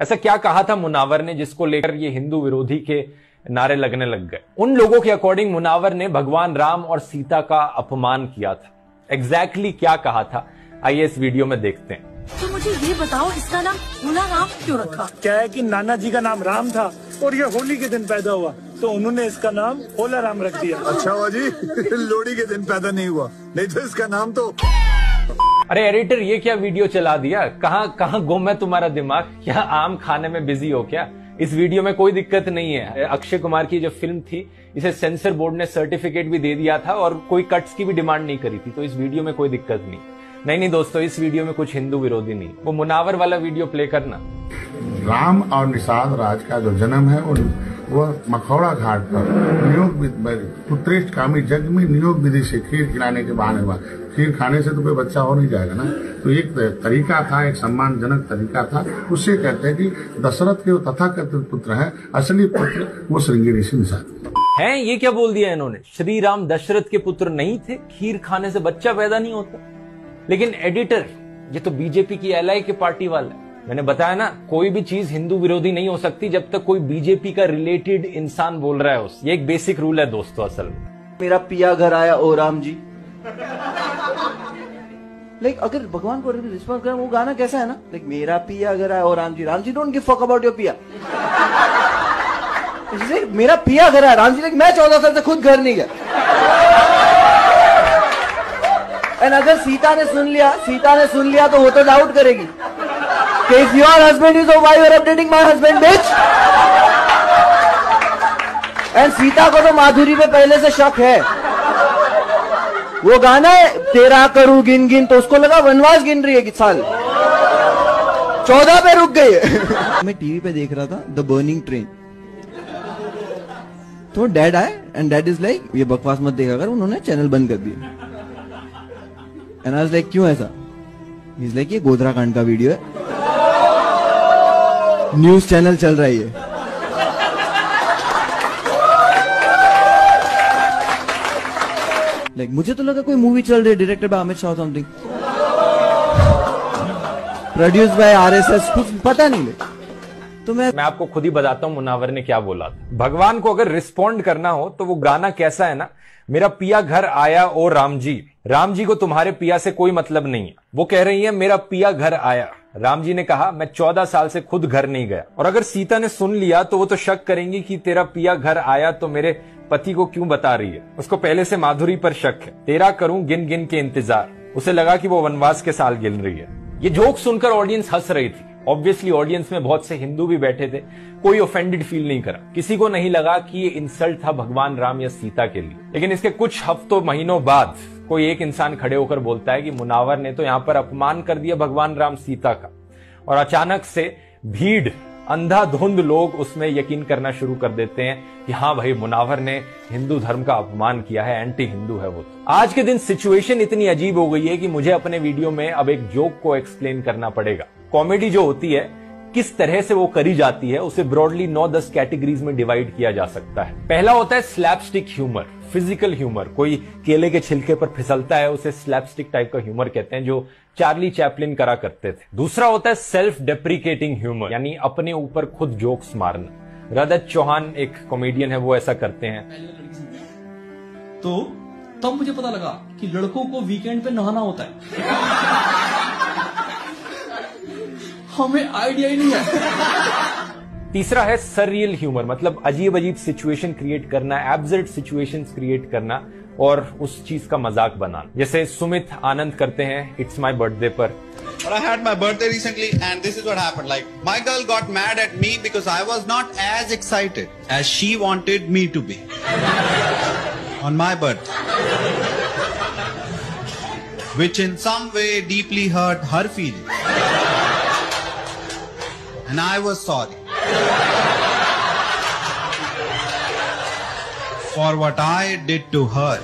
ऐसा क्या कहा था मुनावर ने जिसको लेकर ये हिंदू विरोधी के नारे लगने लग गए? उन लोगों के अकॉर्डिंग मुनावर ने भगवान राम और सीता का अपमान किया था। एग्जैक्टली exactly क्या कहा था? आइए इस वीडियो में देखते हैं। तो मुझे ये बताओ इसका नाम भोला राम क्यों रखा? क्या है कि नाना जी का नाम राम था और ये होली के दिन पैदा हुआ तो उन्होंने इसका नाम भोला राम रख दिया। अच्छा हुआ जी लोहड़ी के दिन पैदा नहीं हुआ नहीं तो इसका नाम तो अरे एडिटर ये क्या वीडियो चला दिया? कहाँ कहाँ गुम है तुम्हारा दिमाग? क्या आम खाने में बिज़ी हो क्या? इस वीडियो में कोई दिक्कत नहीं है। अक्षय कुमार की जो फ़िल्म थी, इसे सेंसर बोर्ड ने सर्टिफिकेट भी दे दिया था और कोई कट्स की भी डिमांड नहीं करी थी तो इस वीडियो में कोई दिक्कत नहीं। नहीं नहीं दोस्तों, इस वीडियो में कुछ हिंदू विरोधी नहीं। वो मुनावर वाला वीडियो प्ले करना। राम और निषाद राज का जो जन्म है वह मखौड़ा घाट पर नियोग पुत्रेष्ट कामी जग में नियोग विधि से खीर खिलाने के बहाने हुआ। खीर खाने से तो कोई बच्चा हो नहीं जाएगा ना। तो एक तरीका था एक सम्मानजनक तरीका था। उससे कहते हैं कि दशरथ के तथा कथित पुत्र है असली पुत्र वो श्रृंगी ऋषि निषाद है ये क्या बोल दिया इन्होंने? श्री राम दशरथ के पुत्र नहीं थे? खीर खाने से बच्चा पैदा नहीं होता। लेकिन एडिटर ये तो बीजेपी की एलआई के पार्टी वाला है। मैंने बताया ना कोई भी चीज़ हिंदू विरोधी नहीं हो सकती जब तक कोई बीजेपी का रिलेटेड इंसान बोल रहा है उस। ये एक बेसिक रूल है दोस्तों असल में। मेरा पिया घर आया ओ राम जी। लाइक अगर भगवान को रिस्पॉन्स करें, वो गाना कैसा है ना? लाइक मेरा पिया घर आया, और Ram ji Ram ji don't give fuck about your पिया मेरा पिया घर आया राम जी लाइक मैं चौदह साल से खुद घर नहीं गया। एंड अगर सीता ने सुन लिया, सीता ने सुन लिया तो वो तो डाउट करेगी। If your husband is why you're updating my husband bitch and Sita को तो माधुरी पे पहले से शक है। वो गाना है, तेरा करू गिन गिन तो उसको लगा वनवास गिन रही है कि साल। चौदह पे रुक गई मैं टीवी पे देख रहा था द बर्निंग ट्रेन तो डैड आए एंड डैड इज़ लाइक ये बकवास मत देखा कर, उन्होंने चैनल बंद कर दिया एंड आई लाइक क्यों ऐसा? इज़ लाइक ये गोधरा कांड का वीडियो है। न्यूज़ चैनल चल रहा है लाइक मुझे तो लगा कोई मूवी चल रही है directed by Amit Shah something produce by RSS कुछ पता नहीं तो मैं मैं आपको खुद ही बताता हूँ, मुनावर ने क्या बोला था। भगवान को अगर रिस्पॉन्ड करना हो तो वो गाना कैसा है ना? मेरा पिया घर आया ओ राम जी राम जी को तुम्हारे पिया से कोई मतलब नहीं है। वो कह रही है, मेरा पिया घर आया। राम जी ने कहा, मैं चौदह साल से खुद घर नहीं गया। और अगर सीता ने सुन लिया तो वो तो शक करेंगी कि तेरा पिया घर आया तो मेरे पति को क्यों बता रही है? उसको पहले से माधुरी पर शक है। तेरा करूँ गिन गिन के इंतज़ार। उसे लगा कि वो वनवास के साल गिन रही है। ये जोक सुनकर ऑडियंस हंस रही थी। ऑब्वियसली ऑडियंस में बहुत से हिंदू भी बैठे थे। कोई ऑफेंडेड फील नहीं करा। किसी को नहीं लगा कि ये इंसल्ट था भगवान राम या सीता के लिए। लेकिन इसके कुछ हफ्तों, महीनों बाद कोई एक इंसान खड़े होकर बोलता है कि मुनावर ने तो यहाँ पर अपमान कर दिया भगवान राम सीता का। और अचानक से भीड़ अंधाधुंध लोग उसमें यकीन करना शुरू कर देते हैं कि हाँ भाई, मुनावर ने हिंदू धर्म का अपमान किया है एंटी हिंदू है वो आज के दिन सिचुएशन इतनी अजीब हो गई है कि मुझे अपने वीडियो में अब एक जोक को एक्सप्लेन करना पड़ेगा। कॉमेडी जो होती है किस तरह से वो करी जाती है, उसे ब्रॉडली नौ दस कैटेगरीज में डिवाइड किया जा सकता है। पहला होता है स्लैपस्टिक ह्यूमर फ़िज़िकल ह्यूमर कोई केले के छिलके पर फिसलता है, उसे स्लैपस्टिक टाइप का ह्यूमर कहते हैं, जो चार्ली चैपलिन करा करते थे। दूसरा होता है सेल्फ डेप्रिकेटिंग ह्यूमर यानी अपने ऊपर खुद जोक्स मारना। रदत चौहान एक कॉमेडियन है, वो ऐसा करते हैं। तो तब मुझे पता लगा कि लड़कों को वीकेंड पे नहाना होता है। हमें आइडिया ही नहीं है तीसरा है सररियल ह्यूमर मतलब अजीब अजीब सिचुएशन क्रिएट करना एब्जर्ड सिचुएशन क्रिएट करना और उस चीज़ का मज़ाक बनाना जैसे सुमित आनंद करते हैं इट्स माई बर्थडे पर But I had my birthday recently and this is what happened. Like, my girl got mad at me because I was not as excited as she wanted me to be. On my birthday. Which in some way deeply hurt her feelings. And I was sorry. For what I did to her.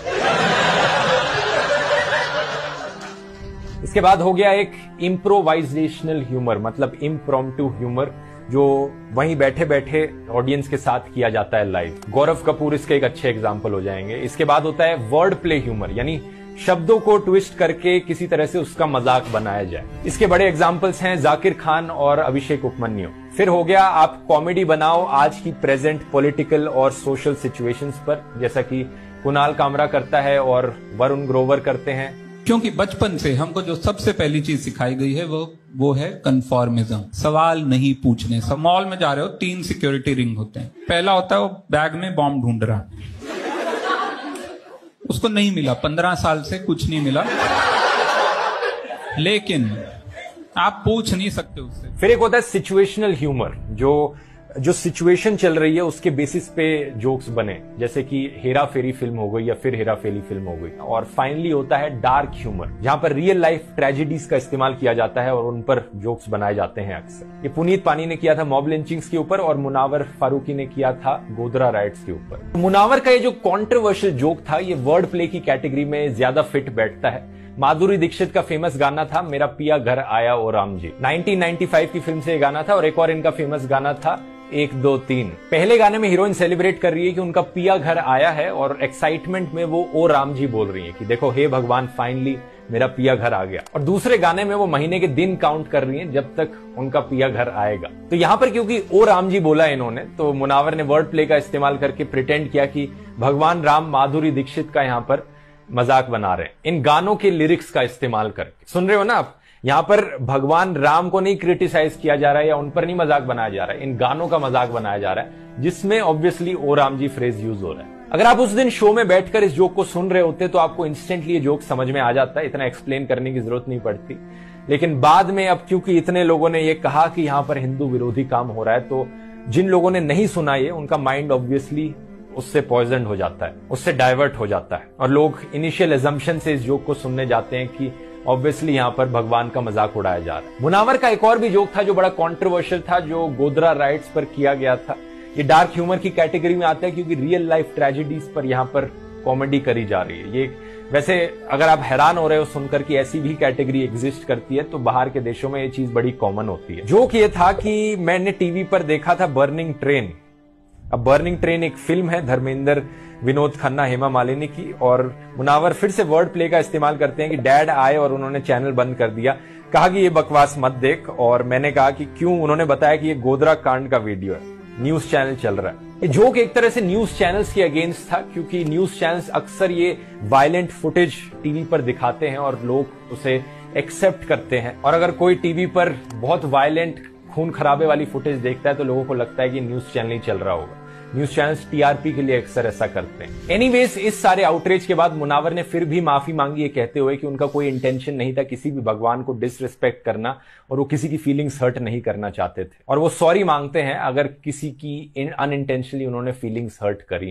इसके बाद हो गया एक improvisational humour मतलब इम्प्रोम्टू humour जो वहीं बैठे बैठे ऑडियंस के साथ किया जाता है लाइव गौरव कपूर इसके एक अच्छे एग्ज़ाम्पल हो जाएँगे. इसके बाद होता है वर्ड प्ले ह्यूमर यानी शब्दों को ट्विस्ट करके किसी तरह से उसका मज़ाक बनाया जाए। इसके बड़े एग्जाम्पल्स हैं जाकिर खान और अभिषेक उपमन्यु। फिर हो गया, आप कॉमेडी बनाओ आज की प्रेजेंट पॉलिटिकल और सोशल सिचुएशंस पर, जैसा कि कुणाल कामरा करता है और वरुण ग्रोवर करते हैं। क्योंकि बचपन से हमको जो सबसे पहली चीज़ सिखाई गई है वो वो है कन्फॉर्मिज्म सवाल नहीं पूछने। सब मॉल में जा रहे हो, तीन सिक्योरिटी रिंग होते हैं। पहला होता है वो बैग में बॉम्ब ढूंढ रहा। उसको नहीं मिला। पंद्रह साल से कुछ नहीं मिला। लेकिन आप पूछ नहीं सकते उससे। फिर एक होता है सिचुएशनल ह्यूमर जो जो सिचुएशन चल रही है, उसके बेसिस पे जोक्स बने। जैसे कि हेरा फेरी फ़िल्म हो गई या फिर हेरा फेरी फ़िल्म हो गई। और फाइनली होता है डार्क ह्यूमर जहाँ पर रियल लाइफ ट्रेजिडीज का इस्तेमाल किया जाता है और उन पर जोक्स बनाए जाते हैं अक्सर। ये पुनीत पानी ने किया था मॉब लिंचिंग्स के ऊपर और मुनावर फारूकी ने किया था गोदरा राइट्स के ऊपर। मुनावर का ये जो कॉन्ट्रोवर्शियल जोक था, ये वर्ड प्ले की कैटेगरी में ज़्यादा फिट बैठता है। माधुरी दीक्षित का फ़ेमस गाना था मेरा पिया घर आया ओ राम जी। 1995 की फ़िल्म से ये गाना था और एक और इनका फ़ेमस गाना था एक, दो, तीन। पहले गाने में हीरोइन सेलिब्रेट कर रही है कि उनका पिया घर आया है और एक्साइटमेंट में वो ओ राम जी बोल रही है कि देखो, हे भगवान फाइनली मेरा पिया घर आ गया। और दूसरे गाने में वो महीने के दिन काउंट कर रही हैं जब तक उनका पिया घर आएगा। तो यहाँ पर क्योंकि ओ राम जी बोला इन्होंने तो मुनावर ने वर्ड प्ले का इस्तेमाल करके प्रिटेंड किया कि भगवान राम माधुरी दीक्षित का यहाँ पर मज़ाक बना रहे हैं। इन गानों के लिरिक्स का इस्तेमाल करके। सुन रहे हो ना आप? यहाँ पर भगवान राम को नहीं क्रिटिसाइज किया जा रहा है या उन पर नहीं मज़ाक बनाया जा रहा है। इन गानों का मज़ाक बनाया जा रहा है, जिसमें ऑब्वियसली ओ राम जी फ्रेज यूज़ हो रहा है। अगर आप उस दिन शो में बैठकर इस जोक को सुन रहे होते तो आपको इंस्टेंटली ये जोक समझ में आ जाता है, इतना एक्सप्लेन करने की ज़रूरत नहीं पड़ती। लेकिन बाद में अब क्योंकि इतने लोगों ने ये कहा कि यहाँ पर हिंदू विरोधी काम हो रहा है तो जिन लोगों ने नहीं सुना ये, उनका माइंड ऑब्वियसली उससे पॉइजन हो जाता है, उससे डाइवर्ट हो जाता है। और लोग इनिशियल एजम्पन से इस जोक को सुनने जाते हैं कि ऑब्वियसली यहाँ पर भगवान का मज़ाक उड़ाया जा रहा है। मुनावर का एक और भी जोक था जो बड़ा कॉन्ट्रोवर्शियल था, जो गोदरा राइट्स पर किया गया था। ये डार्क ह्यूमर की कैटेगरी में आता है क्योंकि रियल लाइफ ट्रेजिडीज पर यहाँ पर कॉमेडी करी जा रही है। ये वैसे अगर आप हैरान हो रहे हो सुनकर कि ऐसी भी कैटेगरी एग्जिस्ट करती है तो बाहर के देशों में ये चीज़ बड़ी कॉमन होती है। जोक ये था कि मैंने टीवी पर देखा था बर्निंग ट्रेन अब बर्निंग ट्रेन एक फ़िल्म है, धर्मेंद्र विनोद खन्ना, हेमा मालिनी की, और मुनावर फिर से वर्ड प्ले का इस्तेमाल करते हैं कि डैड आए और उन्होंने चैनल बंद कर दिया। कहा कि ये बकवास मत देख, और मैंने कहा कि क्यों उन्होंने बताया कि ये गोदरा कांड का वीडियो है। न्यूज़ चैनल चल रहा है। ये जोक एक तरह से न्यूज़ चैनल्स के अगेंस्ट था, क्योंकि न्यूज़ चैनल्स अक्सर ये वायलेंट फुटेज टीवी पर दिखाते हैं और लोग उसे एक्सेप्ट करते हैं। और अगर कोई टीवी पर बहुत वायलेंट खून खराबे वाली फुटेज देखता है तो लोगों को लगता है कि न्यूज़ चैनल ही चल रहा होगा। न्यूज़ चैनल्स टीआरपी के लिए अक्सर ऐसा करते हैं। एनीवेज इस सारे आउटरीच के बाद मुनावर ने फिर भी माफ़ी मांगी, ये कहते हुए कि उनका कोई इंटेंशन नहीं था किसी भी भगवान को डिसरिस्पेक्ट करना और वो किसी की फीलिंग्स हर्ट नहीं करना चाहते थे। और वो सॉरी मांगते हैं अगर किसी की अनइंटेंशनली उन्होंने फीलिंग्स हर्ट करी